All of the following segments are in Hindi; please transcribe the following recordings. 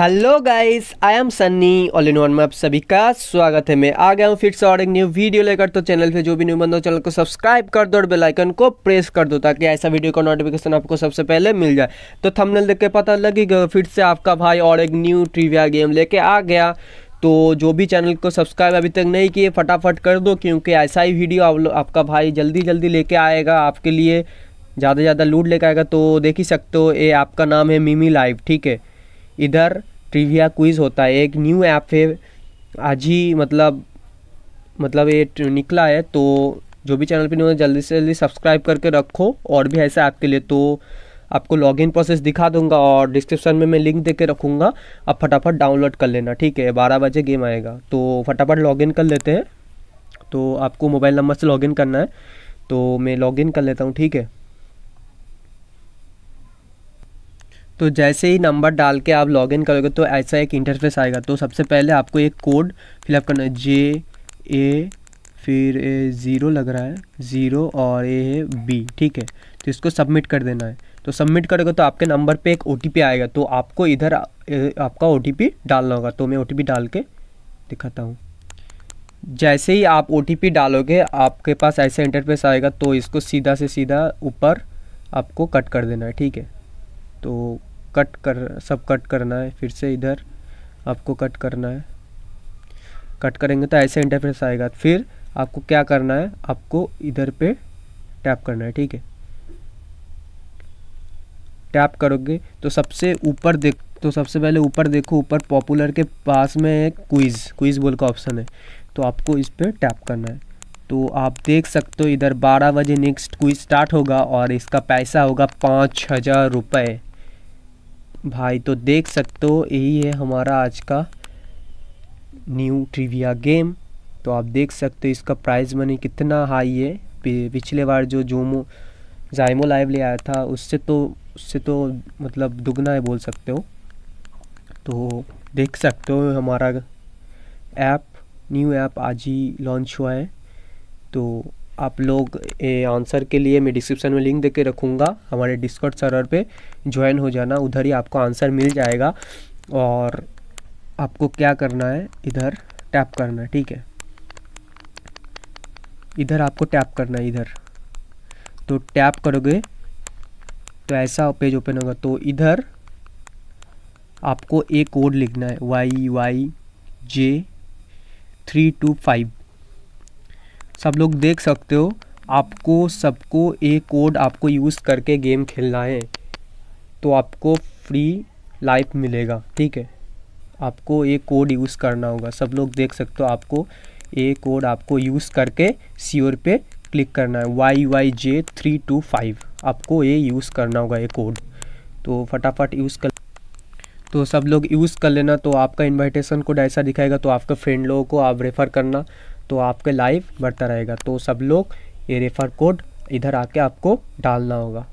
Hello guys I am Sunny all in one में आप सभी का स्वागत है। मैं आ गया हूँ फिर से और एक न्यू वीडियो लेकर। तो चैनल पे जो भी न्यू बंद हो चैनल को सब्सक्राइब कर दो और बेल आइकन को प्रेस कर दो ताकि ऐसा वीडियो का नोटिफिकेशन आपको सबसे पहले मिल जाए। तो थंबनेल देख के पता लगेगा फिर से आपका भाई और एक न्यू ट्रिविया गेम लेके आ गया। तो जो भी चैनल को सब्सक्राइब अभी तक नहीं किए फटाफट कर दो क्योंकि ऐसा ही वीडियो आप, आपका भाई जल्दी जल्दी लेके आएगा आपके लिए। ज़्यादा से ज़्यादा लूट लेकर आएगा तो देख ही सकते हो ये आपका नाम है मिमी लाइव ठीक है? इधर ट्रिविया क्विज होता है, एक न्यू ऐप है आज ही मतलब मतलब ये निकला है तो जो भी चैनल पे नहीं हो, जल्दी से जल्दी सब्सक्राइब करके रखो, और भी ऐसा ऐप के लिए तो आपको लॉगिन प्रोसेस दिखा दूँगा, और डिस्क्रिप्शन में मैं लिंक दे के रखूँगा, आप फटाफट डाउनलोड कर लेना, ठीक है, बारह बजे गेम आएगा तो फटाफट लॉगिन कर लेते हैं तो आपको मोबाइल नंबर से लॉगिन करना है तो मैं लॉगिन कर लेता हूँ, ठीक है। तो जैसे ही नंबर डाल के आप लॉगिन करोगे तो ऐसा एक इंटरफेस आएगा। तो सबसे पहले आपको एक कोड फिलअप करना है। जे ए फिर ए ज़ीरो लग रहा है। ज़ीरो और ए है बी ठीक है? तो इसको सबमिट कर देना है। तो सबमिट करोगे तो आपके नंबर पे एक ओटीपी आएगा। तो आपको इधर आपका ओटीपी डालना होगा। तो मैं ओटीपी डाल के दिखाता हूँ। जैसे ही आप ओटीपी डालोगे, आपके पास ऐसा इंटरफेस आएगा। तो इसको सीधा से सीधा ऊपर आपको कट कर देना है, ठीक है? तो कट कर, सब कट करना है, फिर से इधर आपको कट करना है। कट करेंगे तो ऐसे इंटरफेस आएगा। फिर आपको क्या करना है? आपको इधर पे टैप करना है, ठीक है? टैप करोगे तो सबसे ऊपर देख तो सबसे पहले ऊपर देखो, ऊपर पॉपुलर के पास में एक क्विज़ क्विज़ बोल का ऑप्शन है। तो आपको इस पर टैप करना है। तो आप देख सकते हो इधर 12 बजे नेक्स्ट क्विज स्टार्ट होगा और इसका पैसा होगा पाँच हज़ार रुपये भाई तो देख सकते हो, यही है हमारा आज का न्यू ट्रिविया गेम तो आप देख सकते हो इसका प्राइज़ मनी कितना हाई है। पिछले बार जो जोमो जाइमो लाइव ले आया था, उससे तो उससे तो मतलब दुगना है बोल सकते हो। तो देख सकते हो हमारा ऐप न्यू ऐप आज ही लॉन्च हुआ है। तो आप लोग आंसर के लिए मैं डिस्क्रिप्शन में लिंक दे के रखूँगा। हमारे डिस्कॉट सर्वर पे ज्वाइन हो जाना, उधर ही आपको आंसर मिल जाएगा। और आपको क्या करना है, इधर टैप करना है ठीक है? इधर आपको टैप करना है, इधर। तो टैप करोगे तो ऐसा पेज ओपन होगा। तो इधर आपको एक कोड लिखना है Y Y J three two five सब लोग देख सकते हो, आपको सबको एक कोड आपको यूज़ करके गेम खेलना है। तो आपको फ्री लाइफ मिलेगा, ठीक है? आपको एक कोड यूज़ करना होगा। सब लोग देख सकते हो, आपको एक कोड आपको यूज़ करके सीओर पे क्लिक करना है। Y Y J three two five आपको ये यूज़ करना होगा ये कोड तो फटाफट यूज़ कर तो सब लोग यूज़ कर लेना। तो आपका इनविटेशन कोड ऐसा दिखाएगा तो आपके फ्रेंड लोगों को आप रेफ़र करना। तो आपके लाइव बढ़ता रहेगा। तो सब लोग ये रेफर कोड इधर आके आपको डालना होगा।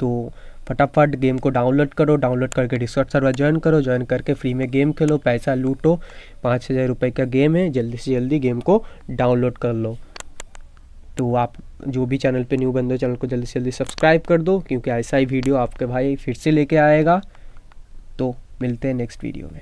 तो फटाफट गेम को डाउनलोड करो। डाउनलोड करके डिस्कॉर्ड सर्वर ज्वाइन करो। ज्वाइन करके फ्री में गेम खेलो। पैसा लूटो। पाँच हज़ार रुपये का गेम है। जल्दी से जल्दी गेम को डाउनलोड कर लो। तो आप जो भी चैनल पे न्यू बंदे चैनल को जल्दी से जल्दी सब्सक्राइब कर दो। क्योंकि ऐसा ही वीडियो आपके भाई फिर से लेके आएगा। तो मिलते हैं नेक्स्ट वीडियो में।